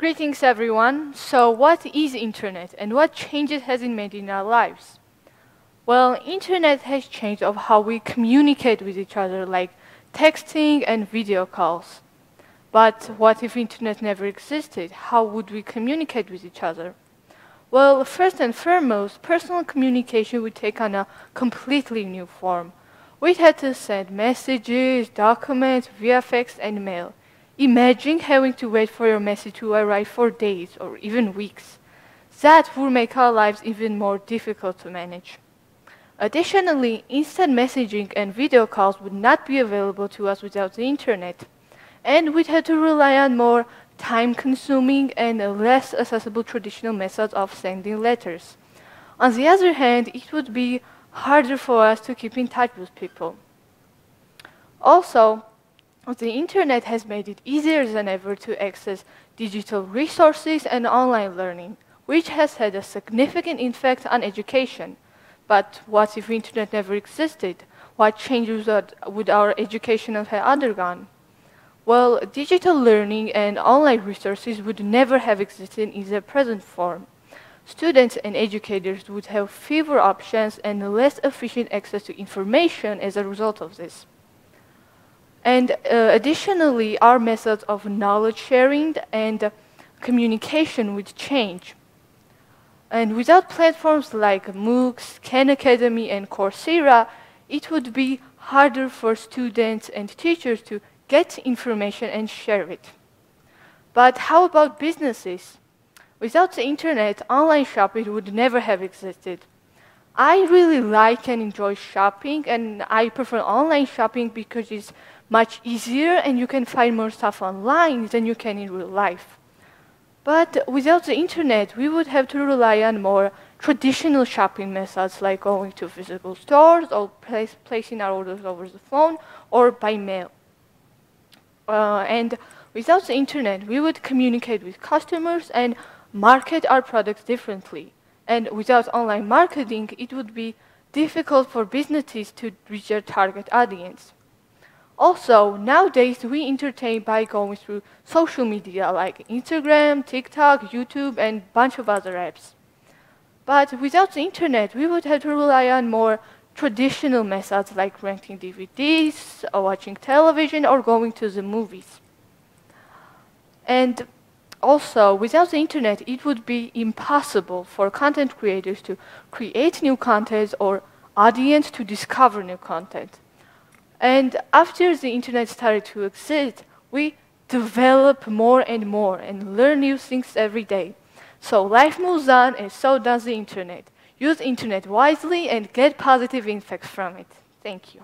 Greetings everyone. So what is internet and what changes has it made in our lives? Well, internet has changed of how we communicate with each other like texting and video calls. But what if internet never existed? How would we communicate with each other? Well, first and foremost, personal communication would take on a completely new form. We'd have to send messages, documents, via fax and mail. Imagine having to wait for your message to arrive for days or even weeks. That would make our lives even more difficult to manage. Additionally, instant messaging and video calls would not be available to us without the internet. And we'd have to rely on more time-consuming and less accessible traditional methods of sending letters. On the other hand, it would be harder for us to keep in touch with people. Also, the internet has made it easier than ever to access digital resources and online learning, which has had a significant impact on education. But what if the internet never existed? What changes would our education have undergone? Well, digital learning and online resources would never have existed in their present form. Students and educators would have fewer options and less efficient access to information as a result of this. And uh, additionally, our methods of knowledge sharing and communication would change. And without platforms like MOOCs, Khan Academy, and Coursera, it would be harder for students and teachers to get information and share it. But how about businesses? Without the internet, online shopping would never have existed. I really like and enjoy shopping, and I prefer online shopping because it's much easier and you can find more stuff online than you can in real life. But without the internet, we would have to rely on more traditional shopping methods like going to physical stores or place, placing our orders over the phone or by mail. Uh, and without the internet, we would communicate with customers and market our products differently. And without online marketing, it would be difficult for businesses to reach their target audience. Also, nowadays we entertain by going through social media like Instagram, TikTok, YouTube, and bunch of other apps. But without the internet, we would have to rely on more traditional methods like renting DVDs, or watching television, or going to the movies. And also, without the internet, it would be impossible for content creators to create new content or audience to discover new content. And after the internet started to exist, we develop more and more and learn new things every day. So life moves on and so does the internet. Use internet wisely and get positive impacts from it. Thank you.